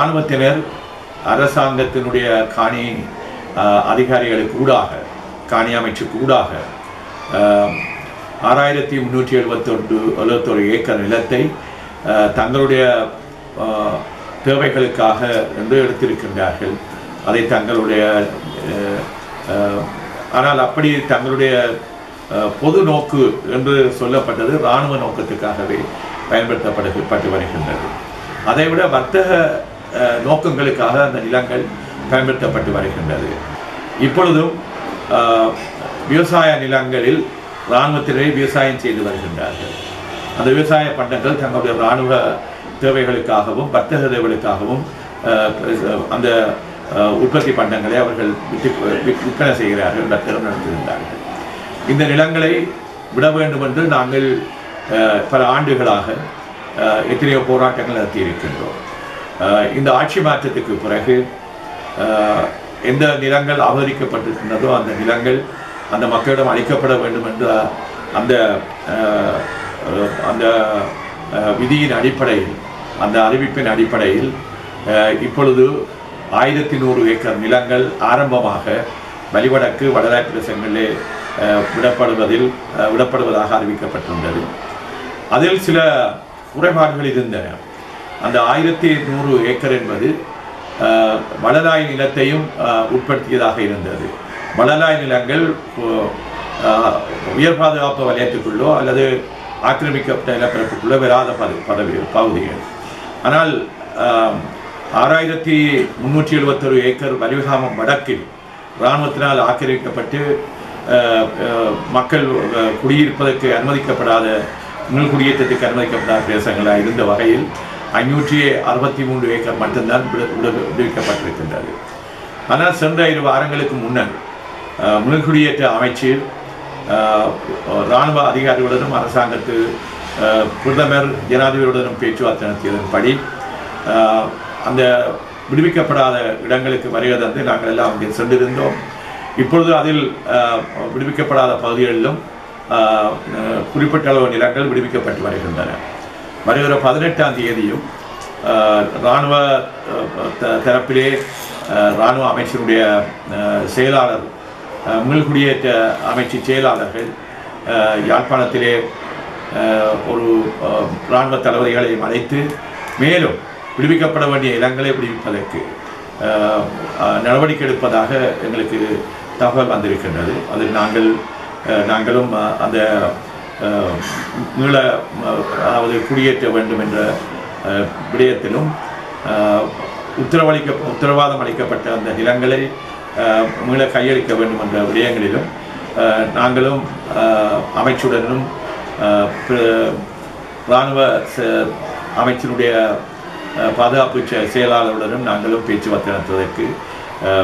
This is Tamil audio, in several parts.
இராணுவத்தினர் அரசாங்கத்தினுடைய காணி அதிகாரிகளுக்கு ஊடாக காணி அமைச்சுக்கு ஊடாக ஆறாயிரத்தி முந்நூற்றி எழுபத்தொன்று எழுபத்தொரு ஏக்கர் நிலத்தை தங்களுடைய தேவைகளுக்காக என்று எடுத்திருக்கின்றார்கள். அதை தங்களுடைய ஆனால் அப்படி தங்களுடைய பொது நோக்கு என்று சொல்லப்பட்டது இராணுவ நோக்கத்துக்காகவே பயன்படுத்தப்பட்டு வருகின்றது. அதைவிட வர்த்தக நோக்கங்களுக்காக அந்த நிலங்கள் பயன்படுத்தப்பட்டு வருகின்றது. இப்பொழுதும் விவசாய நிலங்களில் இராணுவத்தினரே விவசாயம் செய்து வருகின்றார்கள். அந்த விவசாய பண்டங்கள் தங்களுடைய இராணுவ தேவைகளுக்காகவும் வர்த்தக தேவைகளுக்காகவும் அந்த உற்பத்தி பண்டங்களை அவர்கள் விற்று விற்பனை செய்கிறார்கள் வர்த்தகம் நடத்துகின்றார்கள் இந்த நிலங்களை விட வேண்டும் என்று நாங்கள் பல ஆண்டுகளாக எத்தனையோ போராட்டங்கள் நடத்தியிருக்கின்றோம். இந்த ஆட்சி மாற்றத்துக்கு பிறகு எந்த நிலங்கள் அபகரிக்கப்பட்டிருக்கின்றதோ அந்த நிலங்கள் அந்த மக்களிடம் அளிக்கப்பட வேண்டும் என்ற அந்த அந்த விதியின் அடிப்படையில் அந்த அறிவிப்பின் அடிப்படையில் இப்பொழுது ஆயிரத்தி நூறு ஏக்கர் நிலங்கள் ஆரம்பமாக வலிவடக்கு வடலாற்று பிரதேசங்களிலே விடப்படுவதில் விடப்படுவதாக அறிவிக்கப்பட்டிருந்தது. அதில் சில குறைபாடுகள் இருந்தன. அந்த ஆயிரத்தி நூறு ஏக்கர் என்பது அஹ், நிலத்தையும் உட்படுத்தியதாக இருந்தது. வளலாய் நிலங்கள் உயர் பாதுகாப்பு வலயத்துக்குள்ளோ அல்லது ஆக்கிரமிக்கப்பட்ட நிலப்பரப்புக்குள்ளோ வராத பது பதவி பகுதிகள். ஆனால் ஆறாயிரத்தி முன்னூற்றி எழுபத்தொரு ஏக்கர் வலிகாமம் வடக்கில் இராணுவத்தினால் ஆக்கிரமிக்கப்பட்டு மக்கள் குடியிருப்பதற்கு அனுமதிக்கப்படாத மீள் குடியேற்றத்துக்கு அனுமதிக்கப்படாத பிரதேசங்களாக இருந்த வகையில் ஐநூற்றி அறுபத்தி மூன்று ஏக்கர் மட்டும்தான் விடு- விடுவிக்கப்பட்டிருக்கின்றது. ஆனால் சென்ற இரு வாரங்களுக்கு முன்னர் முழுக்குடியேற்ற அமைச்சர் இராணுவ அதிகாரிகளுடனும் அரசாங்கத்து பிரதமர் ஜனாதிபதியுடனும் பேச்சுவார்த்தை நடத்தியதன்படி அந்த விடுவிக்கப்படாத இடங்களுக்கு வருகை தந்து நாங்கள் எல்லாம் அங்கே சென்றிருந்தோம். இப்பொழுது அதில் விடுவிக்கப்படாத பகுதிகளிலும் குறிப்பிட்ட அளவு நிலங்கள் விடுவிக்கப்பட்டு வருகின்றன. வருகிற பதினெட்டாம் தேதியும் இராணுவ த- தரப்பிலே இராணுவ அமைச்சருடைய செயலாளர் மீள்குடியேற்ற அமைச்சு செயலாளர்கள் யாழ்ப்பாணத்திலே ஒரு இராணுவ தளபதிகளை அழைத்து மேலும் விடுவிக்கப்பட வேண்டிய இடங்களை விடுவிப்பதற்கு நடவடிக்கை எடுப்பதாக எங்களுக்கு தகவல் வந்திருக்கின்றது. அதில் நாங்கள் நாங்களும் அந்த மீள அதாவது குடியேற்ற வேண்டும் என்ற விடயத்திலும் உத்தரவளிக்க உத்தரவாதம் அளிக்கப்பட்ட அந்த நிலங்களை மீள கையளிக்க வேண்டும் என்ற விடயங்களிலும் நாங்களும் அமைச்சுடனும் இராணுவ ச- அமைச்சருடைய பாதுகாப்பு செயலாளருடனும் நாங்களும் பேச்சுவார்த்தை நடத்துவதற்கு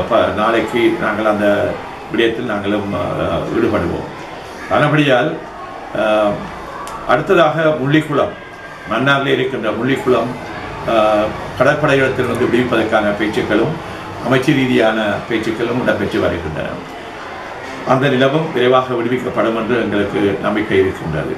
ப- நாளைக்கு நாங்கள் அந்த விடயத்தில் நாங்களும் ஈடுபடுவோம். ஆனபடியால் அடுத்ததாக முள்ளிக்குளம். மன்னாரில் இருக்கின்ற முள்ளிக்குளம் கடற்படையிடத்திலிருந்து விடுவிப்பதற்கான பேச்சுக்களும் அமைச்சு ரீதியான பேச்சுக்களும் இடம்பெற்று வருகின்றன. அந்த நிலவும் விரைவாக விடுவிக்கப்படும் என்று எங்களுக்கு நம்பிக்கை இருக்கின்றது.